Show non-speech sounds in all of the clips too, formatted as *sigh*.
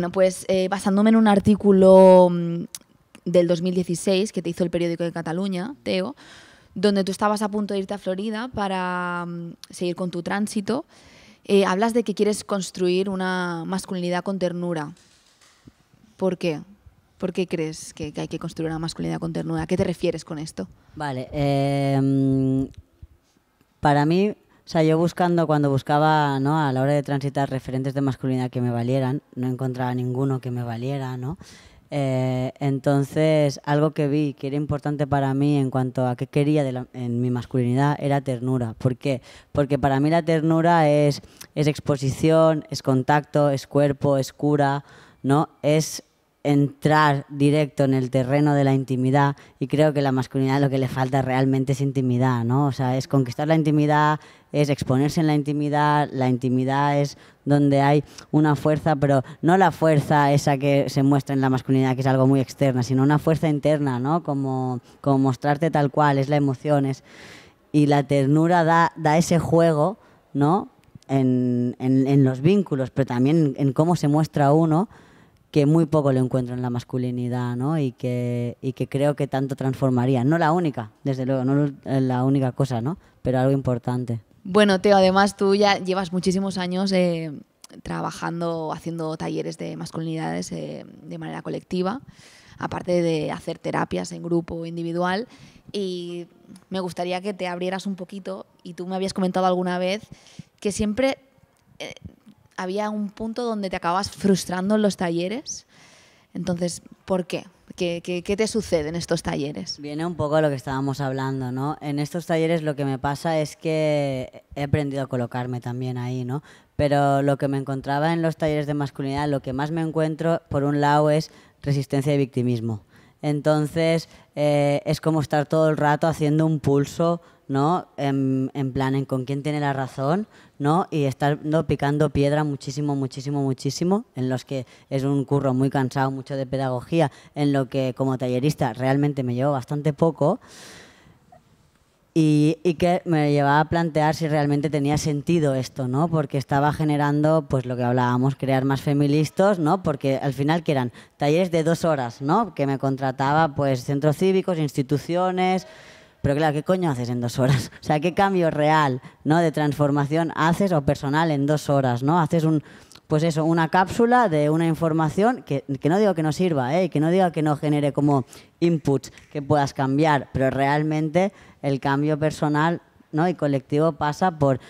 Bueno, pues eh, basándome en un artículo mm, del 2016 que te hizo el periódico de Cataluña, Teo, donde tú estabas a punto de irte a Florida para mm, seguir con tu tránsito, eh, hablas de que quieres construir una masculinidad con ternura. ¿Por qué? ¿Por qué crees que, hay que construir una masculinidad con ternura? ¿A qué te refieres con esto? Vale, eh, para mí, o sea, yo buscando, cuando buscaba, ¿no? A la hora de transitar referentes de masculinidad que me valieran, no encontraba ninguno que me valiera, ¿no? Eh, entonces, algo que vi que era importante para mí en cuanto a qué quería de la- en mi masculinidad era ternura. ¿Por qué? Porque para mí la ternura es, es exposición, es contacto, es cuerpo, es cura, ¿no? Es entrar directo en el terreno de la intimidad y creo que la masculinidad lo que le falta realmente es intimidad, ¿no? O sea, es conquistar la intimidad, es exponerse en la intimidad, la intimidad es donde hay una fuerza, pero no la fuerza esa que se muestra en la masculinidad, que es algo muy externa, sino una fuerza interna, ¿no? Como, como mostrarte tal cual, es la emoción, es- y la ternura da, da ese juego, ¿no? En, en- los vínculos, pero también en, en cómo se muestra uno, que muy poco lo encuentro en la masculinidad, ¿no? Y que, y que creo que tanto transformaría. No la única, desde luego, no la única cosa, ¿no? Pero algo importante. Bueno, Teo, además tú ya llevas muchísimos años eh, trabajando, haciendo talleres de masculinidades eh, de manera colectiva, aparte de hacer terapias en grupo individual. Y me gustaría que te abrieras un poquito, y tú me habías comentado alguna vez que siempre eh, había un punto donde te acabas frustrando en los talleres. Entonces, ¿por qué? ¿Qué, qué, te sucede en estos talleres? Viene un poco a lo que estábamos hablando, ¿no? En estos talleres lo que me pasa es que he aprendido a colocarme también ahí, ¿no? Pero lo que me encontraba en los talleres de masculinidad, lo que más me encuentro, por un lado, es resistencia y victimismo. Entonces, eh, es como estar todo el rato haciendo un pulso, ¿no? En, en plan, en con quién tiene la razón, ¿no? Y estar ¿no? picando piedra muchísimo, muchísimo, muchísimo, en los que es un curro muy cansado, mucho de pedagogía, en lo que como tallerista realmente me llevo bastante poco. Y, y que me llevaba a plantear si realmente tenía sentido esto, ¿no? Porque estaba generando, pues lo que hablábamos, crear más feministas, ¿no? Porque al final eran talleres de dos horas, ¿no? Que me contrataba, pues, centros cívicos, instituciones. Pero claro, ¿qué coño haces en dos horas? *laughs* O sea, ¿qué cambio real, ¿no? De transformación haces o personal en dos horas, ¿no? Haces un, pues eso, una cápsula de una información que, que no digo que no sirva, ¿eh? que no diga que no genere como inputs que puedas cambiar, pero realmente el cambio personal ¿no? y colectivo pasa por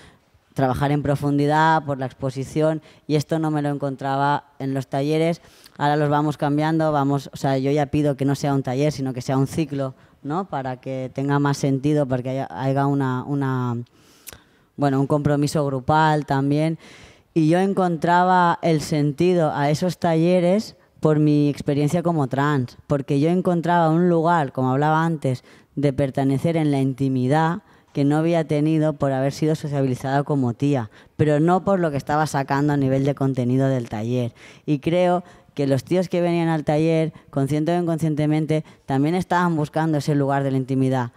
trabajar en profundidad, por la exposición, y esto no me lo encontraba en los talleres. Ahora los vamos cambiando, vamos, o sea, yo ya pido que no sea un taller, sino que sea un ciclo, ¿no? Para que tenga más sentido, porque haya, haya una, una, bueno, un compromiso grupal también. Y yo encontraba el sentido a esos talleres por mi experiencia como trans, porque yo encontraba un lugar, como hablaba antes, de pertenecer en la intimidad que no había tenido por haber sido sociabilizada como tía, pero no por lo que estaba sacando a nivel de contenido del taller. Y creo que los tíos que venían al taller, consciente o inconscientemente, también estaban buscando ese lugar de la intimidad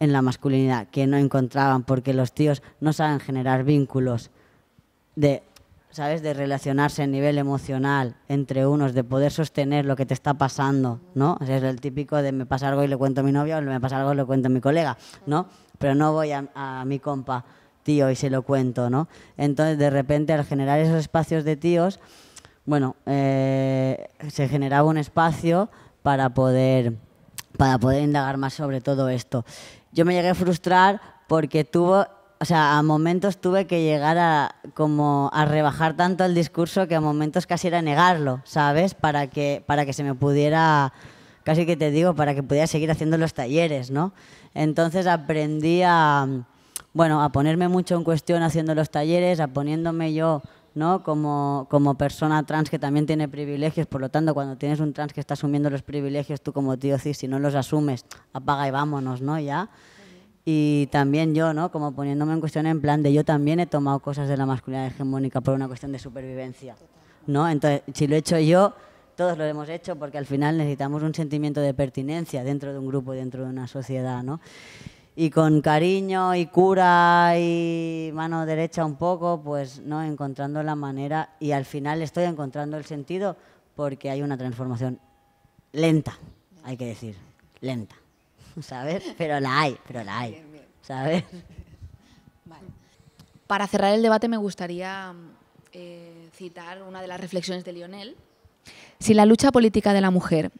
en la masculinidad que no encontraban, porque los tíos no saben generar vínculos de, ¿sabes?, de relacionarse a nivel emocional entre unos, de poder sostener lo que te está pasando, ¿no? O es el típico de me pasa algo y le cuento a mi novia o me pasa algo y le cuento a mi colega, ¿no? Pero no voy a, mi compa tío y se lo cuento, ¿no? Entonces, de repente, al generar esos espacios de tíos, bueno, eh, se generaba un espacio para poder, para poder indagar más sobre todo esto. Yo me llegué a frustrar porque tuvo, o sea, a momentos tuve que llegar a como a rebajar tanto el discurso que a momentos casi era negarlo, ¿sabes? Para que, para que se me pudiera, casi que te digo, para que pudiera seguir haciendo los talleres, ¿no? Entonces aprendí a, bueno, a ponerme mucho en cuestión haciendo los talleres, a poniéndome yo ¿no? Como, como persona trans que también tiene privilegios, por lo tanto, cuando tienes un trans que está asumiendo los privilegios, tú como tío cis, si no los asumes, apaga y vámonos, ¿no? Ya. Y también yo, ¿no? Como poniéndome en cuestión en plan de yo también he tomado cosas de la masculinidad hegemónica por una cuestión de supervivencia, ¿no? Entonces, si lo he hecho yo, todos lo hemos hecho porque al final necesitamos un sentimiento de pertinencia dentro de un grupo, dentro de una sociedad, ¿no? y con cariño y cura y mano derecha un poco, pues no encontrando la manera y al final estoy encontrando el sentido porque hay una transformación lenta, hay que decir, lenta, *laughs* ¿sabes? Pero la hay, pero la hay, ¿sabes? *laughs* Para cerrar el debate me gustaría eh, citar una de las reflexiones de Lionel. Si la lucha política de la mujer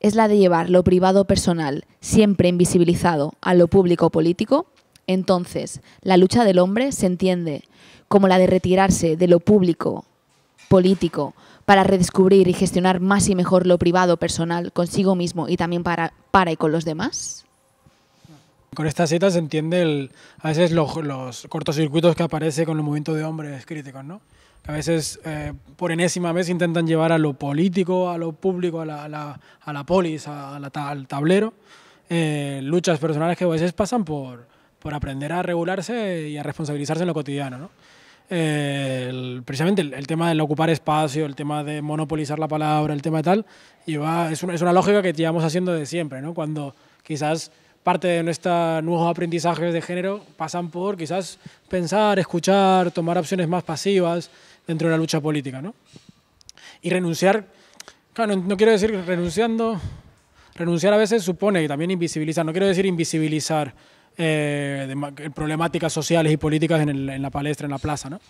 es la de llevar lo privado personal siempre invisibilizado a lo público político, entonces la lucha del hombre se entiende como la de retirarse de lo público político para redescubrir y gestionar más y mejor lo privado personal consigo mismo y también para, y con los demás? Con esta cita se entiende el, a veces los, los cortocircuitos que aparece con el movimiento de hombres críticos, ¿no? A veces eh, por enésima vez intentan llevar a lo político, a lo público, a la, a la, a la polis, a la, al tablero, eh, luchas personales que a veces pasan por, por aprender a regularse y a responsabilizarse en lo cotidiano. ¿no? Eh, el, precisamente el, el, tema del ocupar espacio, el tema de monopolizar la palabra, el tema de tal, lleva, es, una, es una lógica que llevamos haciendo de siempre, ¿no? cuando quizás parte de nuestros nuevos aprendizajes de género pasan por quizás pensar, escuchar, tomar opciones más pasivas, dentro de la lucha política. ¿no? Y renunciar, claro, no, quiero decir renunciando, renunciar a veces supone también invisibilizar, no quiero decir invisibilizar eh, problemáticas sociales y políticas en, la palestra, en la plaza, ¿no?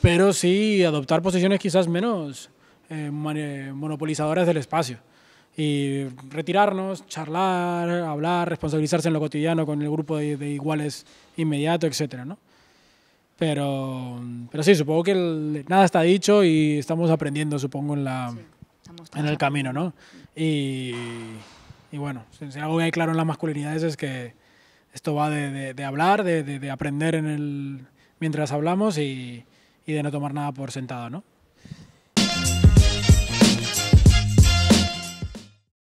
pero sí adoptar posiciones quizás menos eh, monopolizadoras del espacio y retirarnos, charlar, hablar, responsabilizarse en lo cotidiano con el grupo de, de iguales inmediato, etcétera, ¿no? Pero, pero sí, supongo que el, nada está dicho y estamos aprendiendo, supongo, en, la, sí, en el camino, ¿no? Y, y bueno, si algo que hay claro en las masculinidades es que esto va de, de, de hablar, de, de, aprender en el, mientras hablamos y, y de no tomar nada por sentado, ¿no?